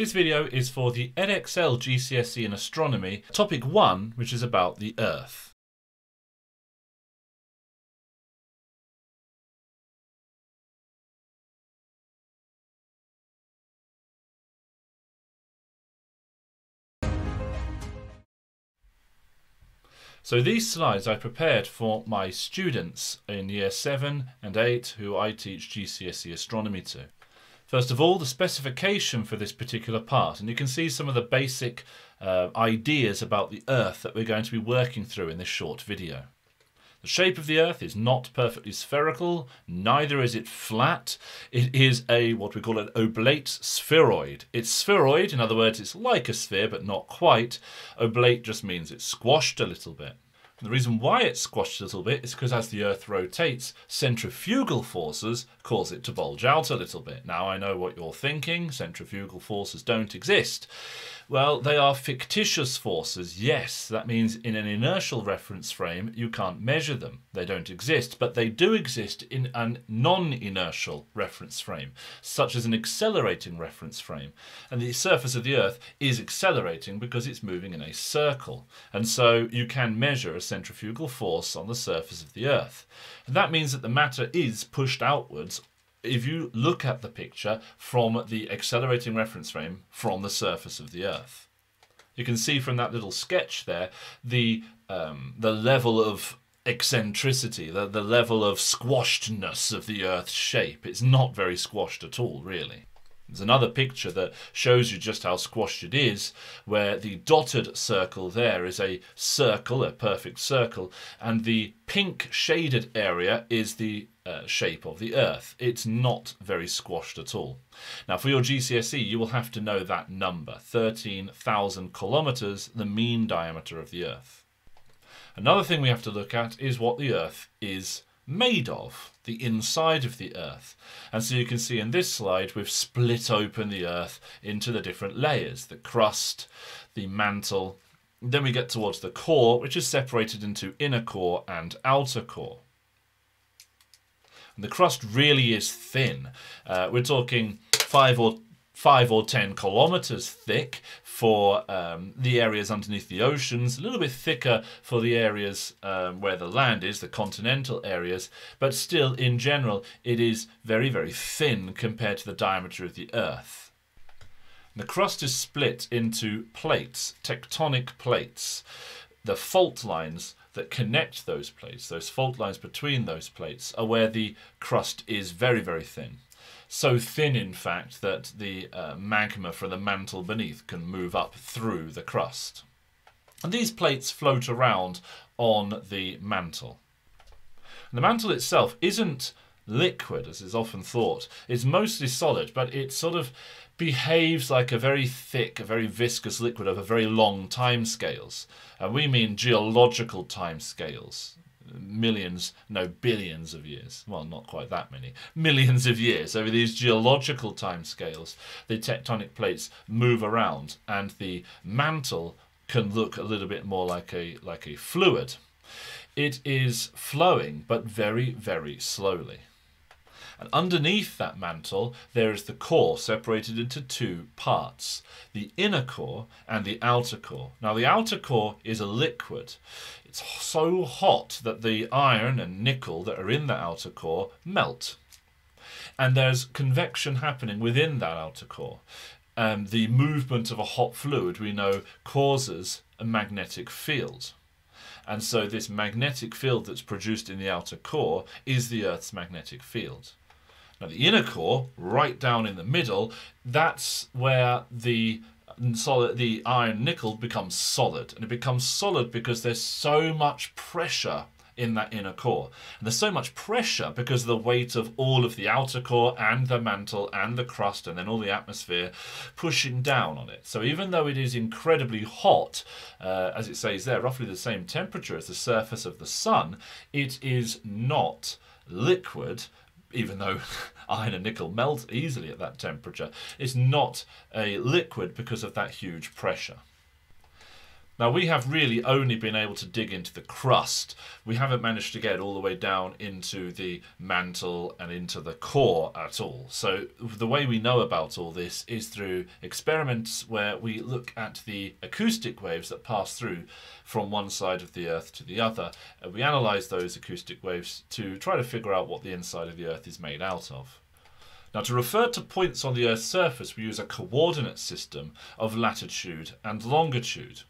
This video is for the Edexcel GCSE in Astronomy, topic 1, which is about the Earth. So these slides I prepared for my students in year 7 and 8 who I teach GCSE astronomy to. First of all, the specification for this particular part, and you can see some of the basic uh, ideas about the Earth that we're going to be working through in this short video. The shape of the Earth is not perfectly spherical, neither is it flat. It is a what we call an oblate spheroid. It's spheroid, in other words, it's like a sphere but not quite. Oblate just means it's squashed a little bit. The reason why it's squashed a little bit is because as the Earth rotates, centrifugal forces cause it to bulge out a little bit. Now I know what you're thinking, centrifugal forces don't exist. Well, they are fictitious forces, yes. That means in an inertial reference frame, you can't measure them. They don't exist, but they do exist in a non-inertial reference frame, such as an accelerating reference frame. And the surface of the Earth is accelerating because it's moving in a circle. And so you can measure a centrifugal force on the surface of the Earth. And that means that the matter is pushed outwards if you look at the picture from the accelerating reference frame from the surface of the Earth. You can see from that little sketch there the um, the level of eccentricity, the, the level of squashedness of the Earth's shape. It's not very squashed at all, really. There's another picture that shows you just how squashed it is, where the dotted circle there is a circle, a perfect circle, and the pink shaded area is the uh, shape of the Earth. It's not very squashed at all. Now, for your GCSE, you will have to know that number 13,000 kilometres, the mean diameter of the Earth. Another thing we have to look at is what the Earth is made of, the inside of the Earth. And so you can see in this slide, we've split open the Earth into the different layers, the crust, the mantle. Then we get towards the core, which is separated into inner core and outer core. And the crust really is thin. Uh, we're talking five or five or ten kilometers thick for um, the areas underneath the oceans, a little bit thicker for the areas um, where the land is, the continental areas, but still, in general, it is very, very thin compared to the diameter of the Earth. The crust is split into plates, tectonic plates. The fault lines that connect those plates, those fault lines between those plates, are where the crust is very, very thin so thin, in fact, that the uh, magma from the mantle beneath can move up through the crust. And these plates float around on the mantle. And the mantle itself isn't liquid, as is often thought. It's mostly solid, but it sort of behaves like a very thick, a very viscous liquid over very long time scales. And we mean geological time scales millions, no, billions of years. Well, not quite that many. Millions of years over these geological timescales, the tectonic plates move around, and the mantle can look a little bit more like a like a fluid. It is flowing, but very, very slowly. And underneath that mantle, there is the core separated into two parts the inner core and the outer core. Now, the outer core is a liquid. It's so hot that the iron and nickel that are in the outer core melt. And there's convection happening within that outer core. Um, the movement of a hot fluid, we know, causes a magnetic field. And so this magnetic field that's produced in the outer core is the Earth's magnetic field. Now, the inner core, right down in the middle, that's where the solid, the iron nickel becomes solid, and it becomes solid because there's so much pressure in that inner core. And there's so much pressure because of the weight of all of the outer core and the mantle and the crust and then all the atmosphere pushing down on it. So even though it is incredibly hot, uh, as it says there, roughly the same temperature as the surface of the sun, it is not liquid even though iron and nickel melt easily at that temperature, it's not a liquid because of that huge pressure. Now, we have really only been able to dig into the crust. We haven't managed to get all the way down into the mantle and into the core at all. So, the way we know about all this is through experiments where we look at the acoustic waves that pass through from one side of the Earth to the other. And we analyze those acoustic waves to try to figure out what the inside of the Earth is made out of. Now, to refer to points on the Earth's surface, we use a coordinate system of latitude and longitude.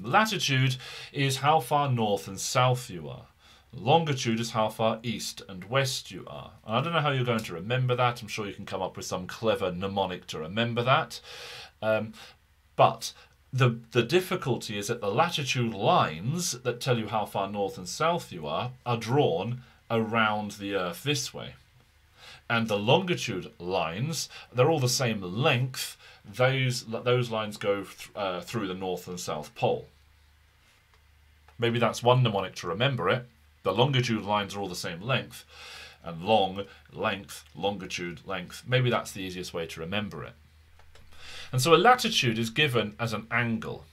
Latitude is how far north and south you are. Longitude is how far east and west you are. And I don't know how you're going to remember that. I'm sure you can come up with some clever mnemonic to remember that. Um, but the, the difficulty is that the latitude lines that tell you how far north and south you are are drawn around the Earth this way. And the longitude lines, they're all the same length, those those lines go th uh, through the north and south pole. Maybe that's one mnemonic to remember it. The longitude lines are all the same length, and long, length, longitude, length. Maybe that's the easiest way to remember it. And so a latitude is given as an angle.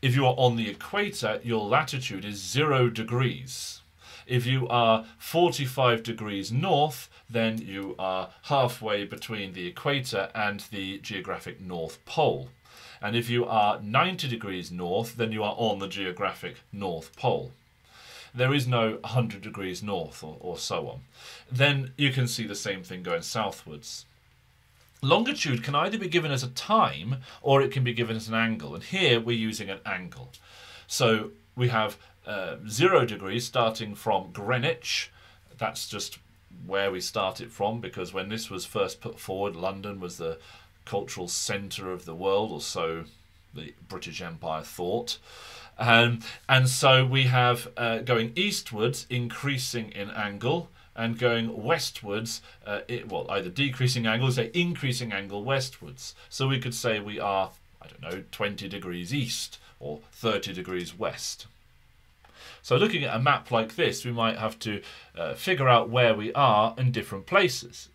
If you are on the equator, your latitude is zero degrees. If you are 45 degrees north, then you are halfway between the equator and the geographic North Pole. And if you are 90 degrees north, then you are on the geographic North Pole. There is no 100 degrees north or, or so on. Then you can see the same thing going southwards. Longitude can either be given as a time or it can be given as an angle. And here we're using an angle. So we have uh, zero degrees starting from Greenwich. That's just where we started from because when this was first put forward, London was the cultural centre of the world, or so the British Empire thought. Um, and so we have uh, going eastwards, increasing in angle, and going westwards, uh, it, well, either decreasing angle, say increasing angle westwards. So we could say we are, I don't know, 20 degrees east or 30 degrees west. So looking at a map like this, we might have to uh, figure out where we are in different places.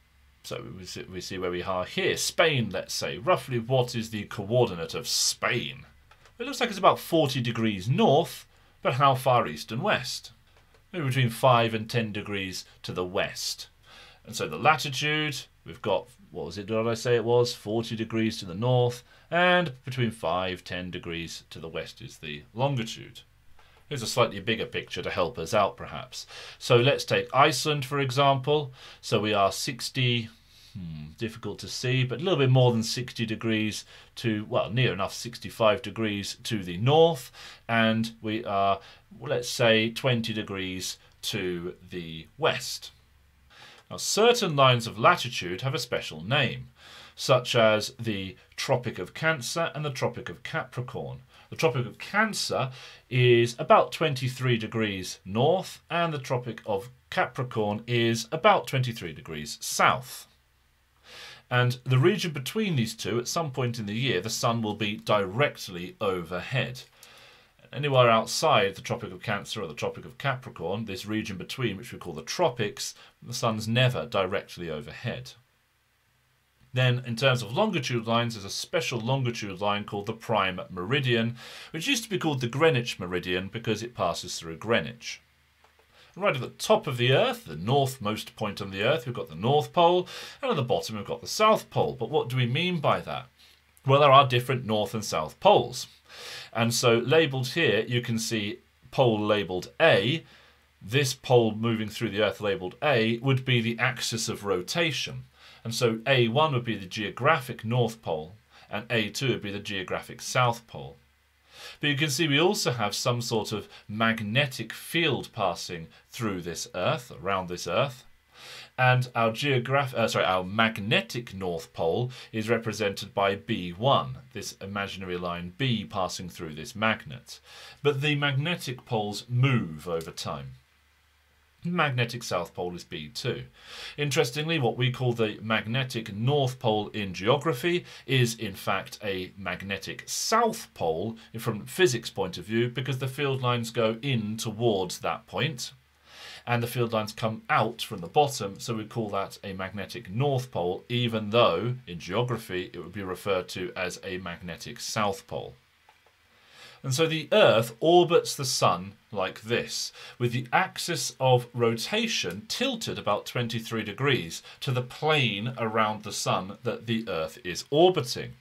So we see, we see where we are here. Spain, let's say. Roughly what is the coordinate of Spain? It looks like it's about 40 degrees north, but how far east and west? Maybe between 5 and 10 degrees to the west. And so the latitude, we've got, what was it, did I say it was? 40 degrees to the north, and between 5, 10 degrees to the west is the longitude. Here's a slightly bigger picture to help us out, perhaps. So let's take Iceland, for example. So we are 60, hmm, difficult to see, but a little bit more than 60 degrees to, well, near enough 65 degrees to the north. And we are, let's say, 20 degrees to the west. Now, certain lines of latitude have a special name, such as the Tropic of Cancer and the Tropic of Capricorn. The Tropic of Cancer is about 23 degrees north, and the Tropic of Capricorn is about 23 degrees south. And the region between these two, at some point in the year, the sun will be directly overhead. Anywhere outside the Tropic of Cancer or the Tropic of Capricorn, this region between, which we call the tropics, the sun's never directly overhead. Then, in terms of longitude lines, there's a special longitude line called the prime meridian, which used to be called the Greenwich meridian because it passes through Greenwich. right at the top of the Earth, the northmost point on the Earth, we've got the North Pole, and at the bottom we've got the South Pole. But what do we mean by that? Well, there are different North and South poles. And so labelled here, you can see pole labelled A. This pole moving through the Earth labelled A would be the axis of rotation. And so A1 would be the geographic North Pole, and A2 would be the geographic South Pole. But you can see we also have some sort of magnetic field passing through this Earth, around this Earth. And our geographic, uh, sorry, our magnetic North Pole is represented by B1, this imaginary line B passing through this magnet. But the magnetic poles move over time magnetic south pole is B2. Interestingly, what we call the magnetic north pole in geography is in fact a magnetic south pole from physics point of view because the field lines go in towards that point and the field lines come out from the bottom so we call that a magnetic north pole even though in geography it would be referred to as a magnetic south pole. And so the Earth orbits the Sun like this, with the axis of rotation tilted about 23 degrees to the plane around the Sun that the Earth is orbiting.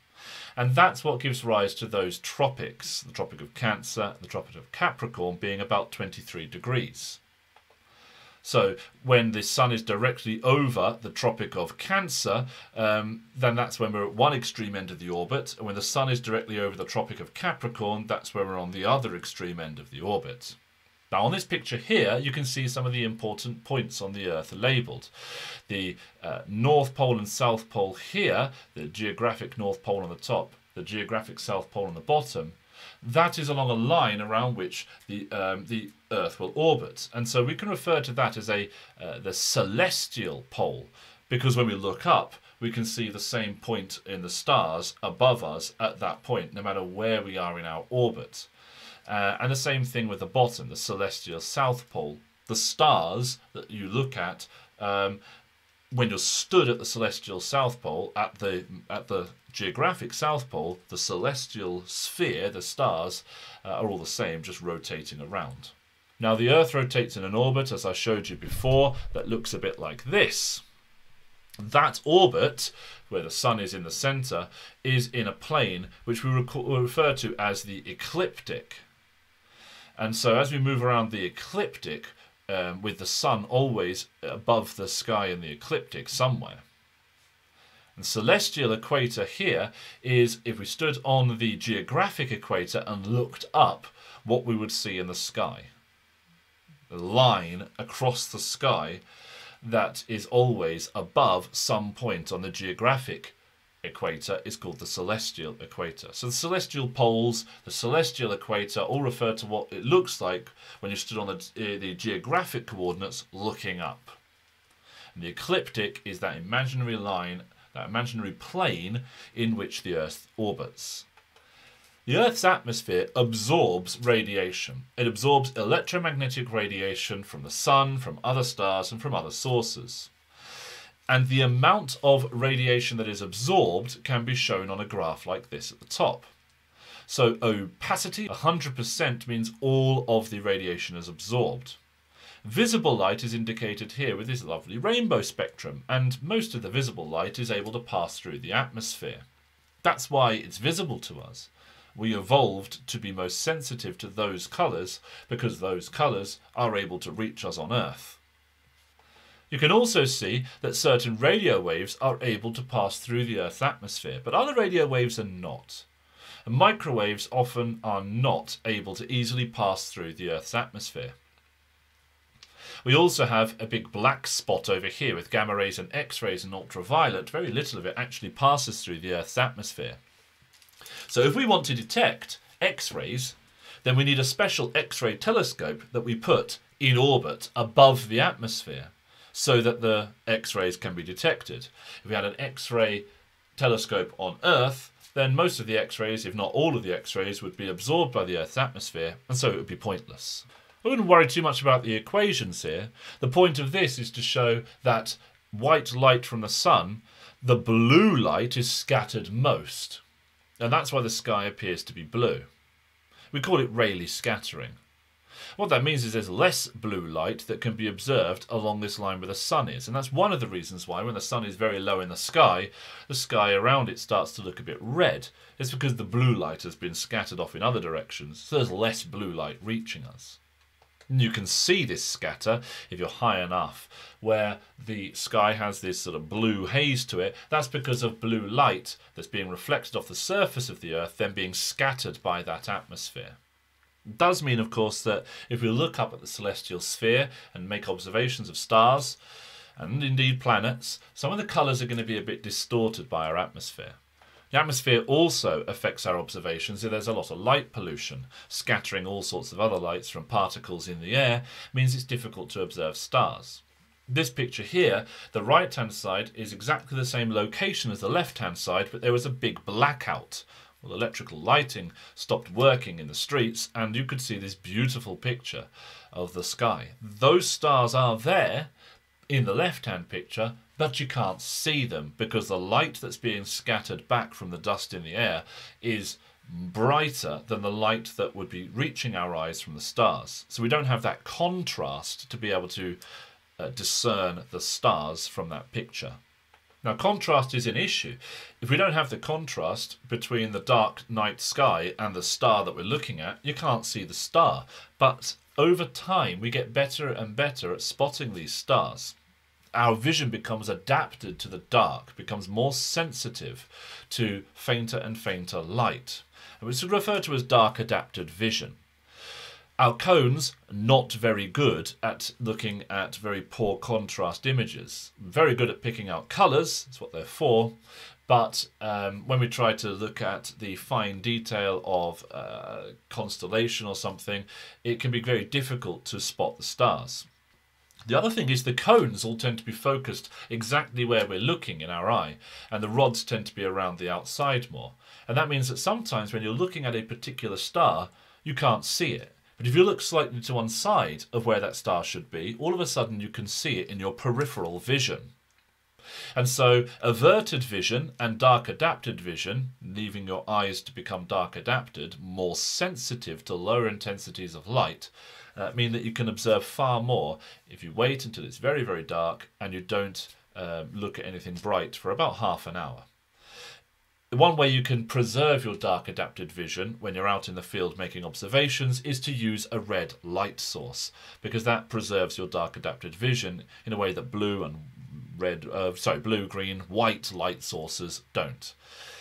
And that's what gives rise to those tropics, the Tropic of Cancer, the Tropic of Capricorn being about 23 degrees. So when the sun is directly over the Tropic of Cancer, um, then that's when we're at one extreme end of the orbit. And when the sun is directly over the Tropic of Capricorn, that's when we're on the other extreme end of the orbit. Now on this picture here, you can see some of the important points on the Earth labelled. The uh, North Pole and South Pole here, the geographic North Pole on the top, the geographic South Pole on the bottom, that is along a line around which the um, the Earth will orbit, and so we can refer to that as a uh, the celestial pole, because when we look up, we can see the same point in the stars above us at that point, no matter where we are in our orbit. Uh, and the same thing with the bottom, the celestial south pole. The stars that you look at um, when you're stood at the celestial south pole at the at the geographic south pole the celestial sphere the stars uh, are all the same just rotating around. Now the earth rotates in an orbit as i showed you before that looks a bit like this. That orbit where the sun is in the center is in a plane which we refer to as the ecliptic. And so as we move around the ecliptic um, with the sun always above the sky in the ecliptic somewhere. And celestial equator here is if we stood on the geographic equator and looked up, what we would see in the sky. A line across the sky that is always above some point on the geographic equator is called the celestial equator. So the celestial poles, the celestial equator, all refer to what it looks like when you stood on the, uh, the geographic coordinates looking up. And the ecliptic is that imaginary line, that imaginary plane in which the Earth orbits. The Earth's atmosphere absorbs radiation. It absorbs electromagnetic radiation from the Sun, from other stars, and from other sources and the amount of radiation that is absorbed can be shown on a graph like this at the top. So opacity, 100% means all of the radiation is absorbed. Visible light is indicated here with this lovely rainbow spectrum, and most of the visible light is able to pass through the atmosphere. That's why it's visible to us. We evolved to be most sensitive to those colours because those colours are able to reach us on Earth. You can also see that certain radio waves are able to pass through the Earth's atmosphere, but other radio waves are not. And microwaves often are not able to easily pass through the Earth's atmosphere. We also have a big black spot over here with gamma rays and X-rays and ultraviolet. Very little of it actually passes through the Earth's atmosphere. So if we want to detect X-rays, then we need a special X-ray telescope that we put in orbit above the atmosphere so that the X-rays can be detected. If we had an X-ray telescope on Earth, then most of the X-rays, if not all of the X-rays, would be absorbed by the Earth's atmosphere, and so it would be pointless. I wouldn't worry too much about the equations here. The point of this is to show that white light from the sun, the blue light is scattered most. And that's why the sky appears to be blue. We call it Rayleigh scattering. What that means is there's less blue light that can be observed along this line where the sun is. And that's one of the reasons why when the sun is very low in the sky, the sky around it starts to look a bit red. It's because the blue light has been scattered off in other directions, so there's less blue light reaching us. And you can see this scatter if you're high enough, where the sky has this sort of blue haze to it. That's because of blue light that's being reflected off the surface of the Earth, then being scattered by that atmosphere does mean, of course, that if we look up at the celestial sphere and make observations of stars and indeed planets, some of the colours are going to be a bit distorted by our atmosphere. The atmosphere also affects our observations if there's a lot of light pollution. Scattering all sorts of other lights from particles in the air means it's difficult to observe stars. This picture here, the right hand side is exactly the same location as the left hand side, but there was a big blackout well, electrical lighting stopped working in the streets, and you could see this beautiful picture of the sky. Those stars are there in the left hand picture, but you can't see them because the light that's being scattered back from the dust in the air is brighter than the light that would be reaching our eyes from the stars. So we don't have that contrast to be able to uh, discern the stars from that picture. Now, contrast is an issue. If we don't have the contrast between the dark night sky and the star that we're looking at, you can't see the star. But over time, we get better and better at spotting these stars. Our vision becomes adapted to the dark, becomes more sensitive to fainter and fainter light. And it's referred to as dark adapted vision. Our cones, not very good at looking at very poor contrast images. Very good at picking out colours, that's what they're for, but um, when we try to look at the fine detail of uh, constellation or something, it can be very difficult to spot the stars. The other thing is the cones all tend to be focused exactly where we're looking in our eye, and the rods tend to be around the outside more. And that means that sometimes when you're looking at a particular star, you can't see it. But if you look slightly to one side of where that star should be, all of a sudden you can see it in your peripheral vision. And so averted vision and dark adapted vision, leaving your eyes to become dark adapted, more sensitive to lower intensities of light, uh, mean that you can observe far more if you wait until it's very, very dark and you don't uh, look at anything bright for about half an hour. The one way you can preserve your dark adapted vision when you're out in the field making observations is to use a red light source because that preserves your dark adapted vision in a way that blue and red, uh, sorry, blue, green, white light sources don't.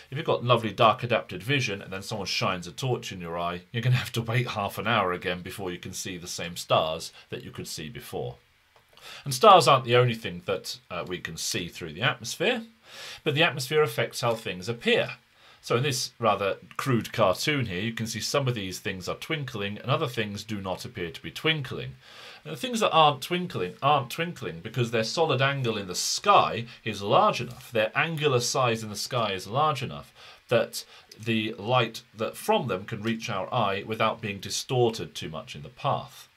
If you've got lovely dark adapted vision and then someone shines a torch in your eye, you're going to have to wait half an hour again before you can see the same stars that you could see before. And stars aren't the only thing that uh, we can see through the atmosphere. But the atmosphere affects how things appear. So in this rather crude cartoon here, you can see some of these things are twinkling and other things do not appear to be twinkling. And the things that aren't twinkling aren't twinkling because their solid angle in the sky is large enough, their angular size in the sky is large enough that the light that from them can reach our eye without being distorted too much in the path.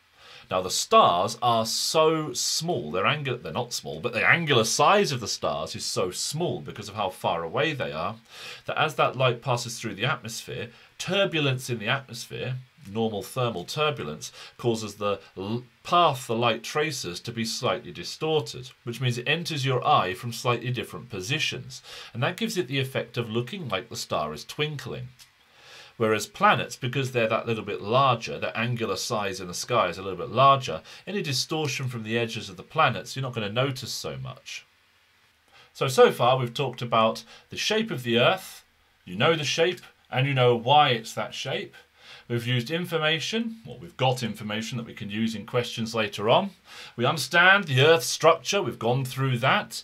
Now the stars are so small, they're angular, they're not small, but the angular size of the stars is so small because of how far away they are, that as that light passes through the atmosphere, turbulence in the atmosphere, normal thermal turbulence, causes the path the light traces to be slightly distorted, which means it enters your eye from slightly different positions, and that gives it the effect of looking like the star is twinkling. Whereas planets, because they're that little bit larger, their angular size in the sky is a little bit larger, any distortion from the edges of the planets you're not going to notice so much. So, so far we've talked about the shape of the Earth, you know the shape, and you know why it's that shape. We've used information, or we've got information that we can use in questions later on. We understand the Earth's structure, we've gone through that.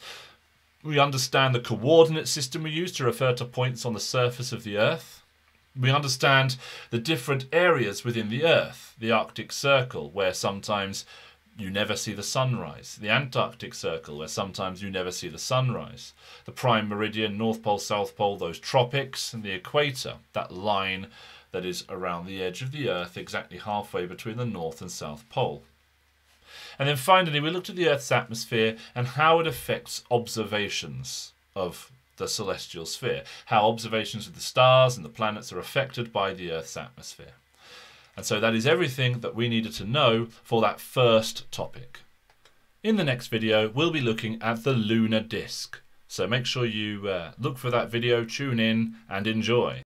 We understand the coordinate system we use to refer to points on the surface of the Earth. We understand the different areas within the Earth, the Arctic Circle, where sometimes you never see the sunrise, the Antarctic Circle, where sometimes you never see the sunrise, the Prime Meridian, North Pole, South Pole, those tropics, and the equator, that line that is around the edge of the Earth, exactly halfway between the North and South Pole. And then finally, we looked at the Earth's atmosphere and how it affects observations of the celestial sphere, how observations of the stars and the planets are affected by the Earth's atmosphere. And so that is everything that we needed to know for that first topic. In the next video, we'll be looking at the lunar disk. So make sure you uh, look for that video, tune in, and enjoy.